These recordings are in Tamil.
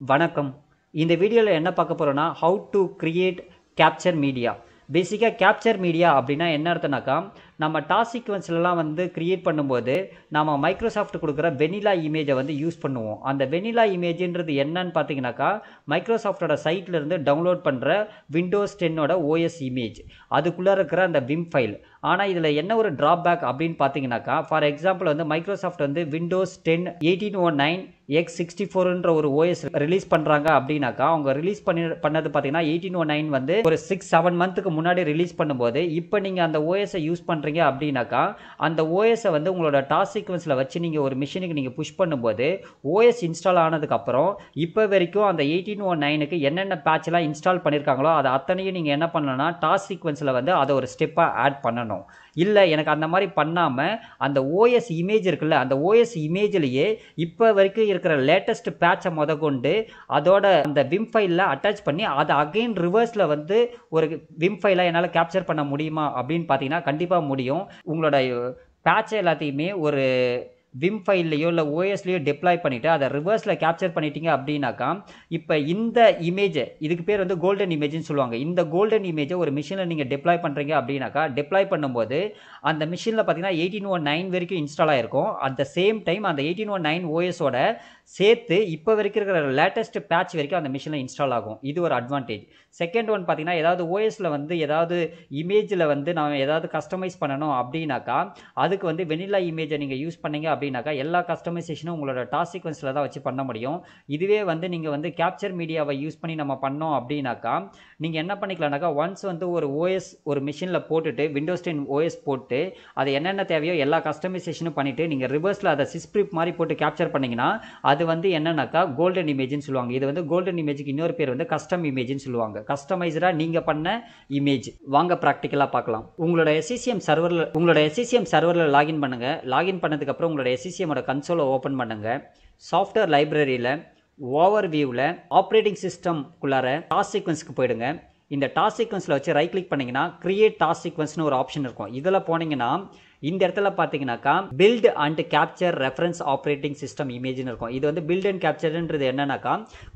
வணக்கம். இந்த வீடியோவில் என்ன பார்க்க போகிறோன்னா how to create capture media பேசிக்காக கேப்சர் மீடியா அப்படின்னா என்ன அர்த்தம்னாக்கா நம்ம டாஸ் சீக்வன்ஸ்லலாம் வந்து கிரியேட் பண்ணும்போது நம்ம மைக்ரோசாஃப்ட் கொடுக்குற வெனிலா இமேஜை வந்து யூஸ் பண்ணுவோம். அந்த வெனிலா இமேஜின்றது என்னன்னு பார்த்தீங்கன்னாக்கா மைக்ரோசாஃப்டோட சைட்லேருந்து டவுன்லோட் பண்ணுற விண்டோஸ் டென்னோட ஓஎஸ் இமேஜ் அதுக்குள்ளே இருக்கிற அந்த விம் ஃபைல் ஆனால் இதில் என்ன ஒரு ட்ராபேக் அப்படின்னு பார்த்தீங்கன்னாக்கா ஃபார் எக்ஸாம்பிள் வந்து மைக்ரோசாஃப்ட் வந்து Windows ten eighteen oh nine x sixty ஃபோர்ன்ற ஒரு ஓஎஸ் ரிலீஸ் பண்ணுறாங்க அப்படின்னாக்கா அவங்க ரிலீஸ் பண்ணி பண்ணது பார்த்தீங்கன்னா எயிட்டீன் ஓ நைன் வந்து ஒரு சிக்ஸ் செவன் மந்த்துக்கு முன்னாடி ரிலீஸ் பண்ணும்போது இப்போ நீங்கள் அந்த ஓஎஸை யூஸ் பண்ணுறீங்க அப்படின்னாக்கா அந்த ஓஎஸை வந்து உங்களோட டாஸ் சீக்வன்ஸில் வச்சு நீங்கள் ஒரு மிஷினுக்கு நீங்கள் புஷ் பண்ணும்போது ஓஎஸ் இன்ஸ்டால் ஆனதுக்கப்புறம் இப்போ வரைக்கும் அந்த எயிட்டீன் ஒன் நைனுக்கு என்னென்ன பேட்ச்லாம் இன்ஸ்டால் பண்ணியிருக்காங்களோ அதை அத்தனையும் நீங்கள் என்ன பண்ணணும்னா டாஸ் சீக்வன்ஸில் வந்து அதை ஒரு ஸ்டெப்பாக ஆட் பண்ணணும். இல்லை எனக்கு அந்த மாதிரி பண்ணாமல் அந்த ஓஎஸ் இமேஜ் இருக்குல்ல அந்த ஓஎஸ் இமேஜ்லேயே இப்போ வரைக்கும் இருக்கிற லேட்டஸ்ட் பேட்சை முத கொண்டு அதோட அந்த விம் ஃபைலில் அட்டாச் பண்ணி அதை அகைன் ரிவர்ஸில் வந்து ஒரு விம் ஃபைலாக என்னால் கேப்சர் பண்ண முடியுமா அப்படின்னு பார்த்தீங்கன்னா கண்டிப்பாக முடியும். உங்களோட பேட்சை எல்லாத்தையுமே ஒரு விம் ஃபைல்லையோ இல்லை ஓஎஸ்லையோ டெப்ளாய் பண்ணிவிட்டு அதை ரிவர்ஸில் கேப்சர் பண்ணிட்டீங்க அப்படின்னாக்கா இப்போ இந்த இமேஜை இதுக்கு பேர் வந்து கோல்டன் இமேஜ்னு சொல்லுவாங்க. இந்த கோல்டன் இமேஜை ஒரு மிஷினில் நீங்கள் டெப்ளாய் பண்ணுறீங்க அப்படின்னாக்கா டெப்ளாய் பண்ணும்போது அந்த மிஷினில் பார்த்தீங்கன்னா எயிட்டின் ஒன் oh நைன் வரைக்கும் இன்ஸ்டால் ஆகிருக்கும் அட் த சேம் டைம் அந்த எயிட்டின் ஒன் நைன் ஓஎஸோட சேர்த்து இப்போ வரைக்கும் இருக்கிற லேட்டஸ்ட் பேட்ச் வரைக்கும் அந்த மிஷினில் இன்ஸ்டால் ஆகும். இது ஒரு அட்வான்டேஜ் செகண்ட் ஒன் பார்த்தீங்கன்னா ஏதாவது ஓஎஸில் வந்து ஏதாவது இமேஜில் வந்து நான் ஏதாவது கஸ்டமைஸ் பண்ணணும் அப்படின்னாக்கா அதுக்கு வந்து வெனிலா இமேஜை நீங்கள் யூஸ் பண்ணீங்க அப்படி அப்படின்னாக்கா எல்லா கஸ்டமைசேஷனும் உங்களோட டாஸ் சீக்வன்ஸில் தான் வச்சு பண்ண முடியும். இதுவே வந்து நீங்கள் வந்து கேப்சர் மீடியாவை யூஸ் பண்ணி நம்ம பண்ணோம் அப்படின்னாக்கா நீங்கள் என்ன பண்ணிக்கலாம்னாக்கா ஒன்ஸ் வந்து ஒரு ஓஎஸ் ஒரு மிஷினில் போட்டுட்டு விண்டோஸ் டென் ஓஎஸ் போட்டு அது என்னென்ன தேவையோ எல்லா கஸ்டமைசேஷனும் பண்ணிவிட்டு நீங்கள் ரிவர்ஸில் அதை சிஸ்பிரிப் மாதிரி போட்டு கேப்சர் பண்ணிங்கன்னா அது வந்து என்னன்னாக்கா கோல்டன் இமேஜ்னு சொல்லுவாங்க. இது வந்து கோல்டன் இமேஜுக்கு இன்னொரு பேர் வந்து கஸ்டம் இமேஜ்னு சொல்லுவாங்க. கஸ்டமைஸ்டாக நீங்கள் பண்ண இமேஜ் வாங்க ப்ராக்டிக்கலாக பார்க்கலாம். உங்களோட எஸ்இசிஎம் சர்வரில் உங்களோட எஸ்இசிஎம் சர்வரில் லாகின் பண்ணுங்கள் லாகின் பண்ணதுக்கப்புறம் உங்களோட எஸ்இசிஎம்மோட கன்சோலை ஓப்பன் பண்ணுங்கள் சாஃப்ட்வேர் லைப்ரரியில் ஓவர் வியூவில் ஆப்ரேட்டிங் சிஸ்டம்குள்ளார டாஸ் சீக்வன்ஸ்க்கு போயிடுங்க. இந்த டாஸ் சீக்வன்ஸில் வச்சு ரைட் கிளிக் பண்ணிங்கன்னா கிரியேட் டாஸ் சீக்வன்ஸ்னு ஒரு ஆப்ஷன் இருக்கும். இதில் போனீங்கன்னா இந்த இடத்துல பார்த்தீங்கன்னாக்கா build and capture reference operating system இமேஜ்னு இருக்கும். இது வந்து பில்ட் அண்ட் கேப்சர்ன்றது என்னன்னாக்கா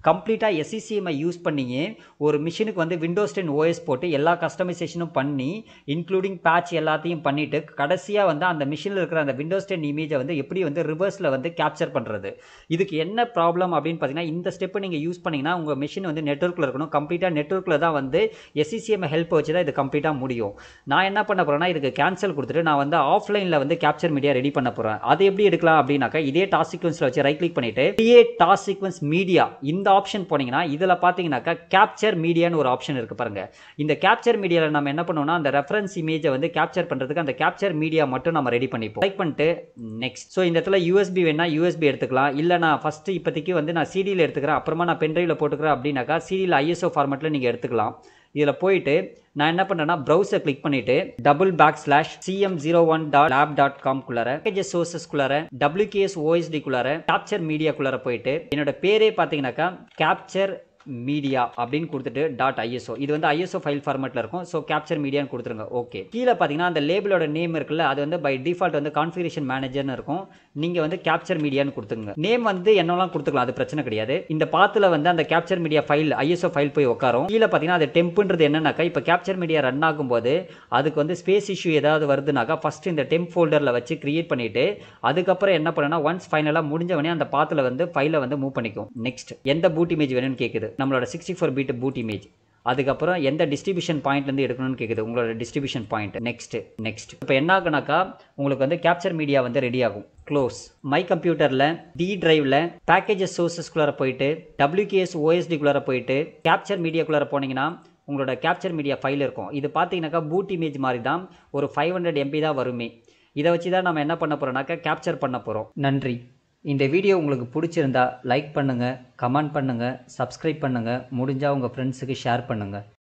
கம்ப்ளீட்டாக எஸ்இசிஎம்ஐ யூஸ் பண்ணியே ஒரு மிஷினுக்கு வந்து விண்டோஸ் டென் ஓஎஸ் போட்டு எல்லா கஸ்டமைசேஷனும் பண்ணி இன்க்ளூடிங் பேட்ச் எல்லாத்தையும் பண்ணிவிட்டு கடைசியாக வந்து அந்த மிஷினில் இருக்கிற அந்த விண்டோஸ் டென் இமேஜை வந்து எப்படி வந்து ரிவர்ஸில் வந்து கேப்சர் பண்ணுறது இதுக்கு என்ன ப்ராப்ளம் அப்படின்னு பார்த்தீங்கன்னா இந்த ஸ்டெப்பை நீங்கள் யூஸ் பண்ணிங்கன்னா உங்கள் மிஷின் வந்து நெட்ஒர்க்கில் இருக்கணும். கம்ப்ளீட்டாக நெட்ஒர்க்கில் தான் வந்து எஸ்சிசிஎம் ஹெல்ப் வச்சு தான் இது கம்ப்ளீட்டாக முடியும். நான் என்ன பண்ண போகிறேன்னா இதுக்கு கேன்சல் கொடுத்துட்டு நான் வந்து ஆஃப் ஆஃப்லைனில் வந்து கேப்சர் மீடியா ரெடி பண்ண போகிறேன் அது எப்படி எடுக்கலாம் அப்படின்னாக்கா இதே டாஸ் சீக்வன்ஸில் வச்சு ரைட் கிளிக் பண்ணிவிட்டு கிரியேட் டாஸ் சீக்வன்ஸ் மீடியா இந்த ஆப்ஷன் போனீங்கன்னா இதில் பார்த்தீங்கன்னாக்கா கேப்சர் மீடியான்னு ஒரு ஆப்ஷன் இருக்குது பாருங்க. இந்த கேப்சர் மீடியாவில் நம்ம என்ன பண்ணுவோம்னா அந்த ரெஃபரன்ஸ் இமேஜை வந்து கேப்சர் பண்ணுறதுக்கு அந்த கேப்சர் மீடியா மட்டும் நம்ம ரெடி பண்ணிப்போம். லைக் பண்ணிட்டு நெக்ஸ்ட் ஸோ இந்த இடத்துல யூஎஸ்பி வேணால் யூஎஸ்பி எடுத்துக்கலாம். இல்லை நான் ஃபஸ்ட்டு இப்போதைக்கு வந்து நான் சிடியில் எடுத்துக்கிறேன். அப்புறமா நான் பென்ட்ரைவில் போட்டுக்கிறேன் அப்படின்னாக்கா சிடியில் ஐஎஸ்ஓ ஃபார்மெட்டில் நீங்கள் எடுத்துக்கலாம். இதில் போயிட்டு நான் என்ன பண்ணேன்னா ப்ரௌசர் கிளிக் பண்ணிவிட்டு double back slash CM zero one dot lab dot com குள்ளார packages சோர்சஸ்குள்ளார டபிள்யூகேஎஸ் ஓஎஸ்டி குள்ளார கேப்சர் மீடியாக்குள்ளார போயிட்டு என்னோட பேரே பார்த்தீங்கன்னாக்கா கேப்சர் மீடியா அப்படின்னு கொடுத்துட்டு டாட் ஐஎஸ்ஓ இது வந்து ஐஎஸ்ஓ ஃபைல் ஃபார்மேட்டில் இருக்கும். ஸோ கேப்சர் மீடியான்னு கொடுத்துருங்க. ஓகே கீழே பார்த்தீங்கன்னா அந்த லேபிளோட நேம் இருக்குல்ல அது வந்து பை டிஃபால்ட் வந்து கான்ஃபிகரேஷன் மேனேஜர்னு இருக்கும். நீங்கள் வந்து கேப்சர் மீடியான்னு கொடுத்துங்க நேம் வந்து என்னெல்லாம் கொடுத்துக்கலாம் அது பிரச்சனை கிடையாது. இந்த பாத்தில் வந்து அந்த capture media file ISO file போய் உட்காரும் கீழே பார்த்தீங்கன்னா அது டெம்ப்ன்றது என்னன்னாக்கா இப்போ கேப்சர் மீடியா ரன் ஆகும்போது அதுக்கு வந்து ஸ்பேஸ் இஷ்யூ ஏதாவது வருதுனாக்கா ஃபஸ்ட் இந்த டெம்ப் ஃபோல்டரில் வச்சு கிரியேட் பண்ணிட்டு அதுக்கப்புறம் என்ன பண்ணுன்னா ஒன்ஸ் ஃபைனலாக முடிஞ்சவனே அந்த பாத்தில் வந்து ஃபைலை வந்து மூவ் பண்ணிக்கும். நெக்ஸ்ட் எந்த பூட் இமேஜ் வேணும்னு கேட்குது நம்மளோட sixty four bit boot image அதுக்கப்புறம் எந்த டிஸ்ட்ரிபியூஷன் பாயிண்ட்லேருந்து எடுக்கணும்னு கேட்குது உங்களோட டிஸ்ட்ரிபியூஷன் பாயிண்ட் நெக்ஸ்ட் நெக்ஸ்ட் இப்போ என்ன ஆகுனாக்கா உங்களுக்கு வந்து கேப்சர் மீடியா வந்து ரெடி ஆகும். க்ளோஸ் மை கம்ப்யூட்டரில் டி டிரைவில் பேக்கேஜஸ் சோர்சஸ்குள்ளார போயிட்டு டபிள்யூகேஎஸ் ஓஎஸ்டிக்குள்ளார போயிட்டு கேப்சர் மீடியாக்குள்ளார போனீங்கன்னா உங்களோட கேப்சர் மீடியா ஃபைல் இருக்கும். இது பார்த்தீங்கன்னாக்கா பூட் இமேஜ் மாதிரி தான் ஒரு ஃபைவ் ஹண்ட்ரட் எம்பி தான் வருமே. இதை வச்சு தான் நம்ம என்ன பண்ண போகிறோம்னாக்கா கேப்சர் பண்ண போகிறோம் நன்றி. இந்த வீடியோ உங்களுக்கு பிடிச்சிருந்தா லைக் பண்ணுங்கள் கமெண்ட் பண்ணுங்கள் சப்ஸ்கிரைப் பண்ணுங்கள் முடிஞ்சால் உங்கள் ஃப்ரெண்ட்ஸுக்கு ஷேர் பண்ணுங்கள்